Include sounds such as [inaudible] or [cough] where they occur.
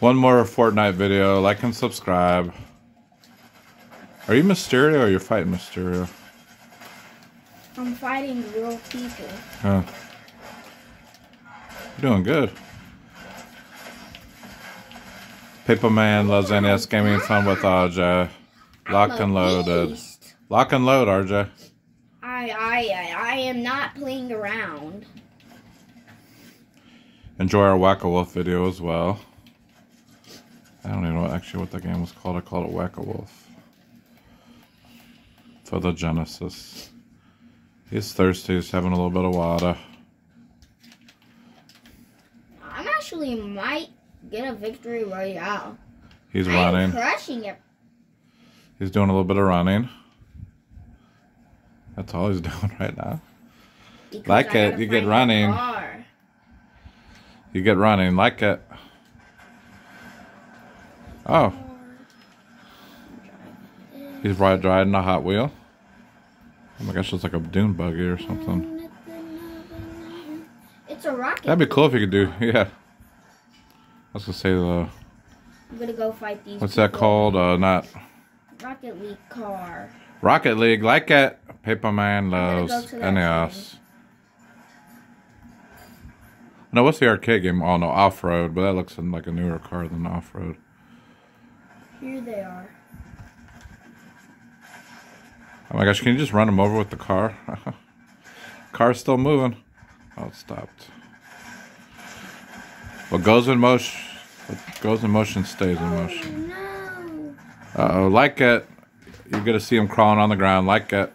One more Fortnite video. Like and subscribe. Are you Mysterio or you're fighting Mysterio? I'm fighting real people. Huh. You're doing good. Paper Man loves NES gaming fun with RJ. Locked and loaded. Beast. Lock and load, RJ. I, I, I, I am not playing around. Enjoy our Whack a Wolf video as well. I don't even know what, actually what the game was called. I called it Whack a Wolf. For the Genesis. He's thirsty. He's having a little bit of water. I'm actually might get a victory royale. He's I'm running. crushing it. He's doing a little bit of running. That's all he's [laughs] doing right now. because Like I it, you get running. You get running like it. Oh, he's right riding a Hot Wheel. Oh my gosh, it's like a dune buggy or something. It's a rocket. That'd be cool if you could do, yeah. I was gonna say the I'm gonna go fight these. what's that called? Uh, not Rocket League car. Rocket League. Like it. Paper Man gonna go loves that NES. No, what's the arcade game? Oh no, Off Road, but that looks like a newer car than Off Road. Here they are. Oh my gosh, can you just run them over with the car? [laughs] Car's still moving. Oh, it stopped. What goes in motion, what goes in motion stays in motion. Oh no! Uh oh, like it. You're gonna see them crawling on the ground. Like it.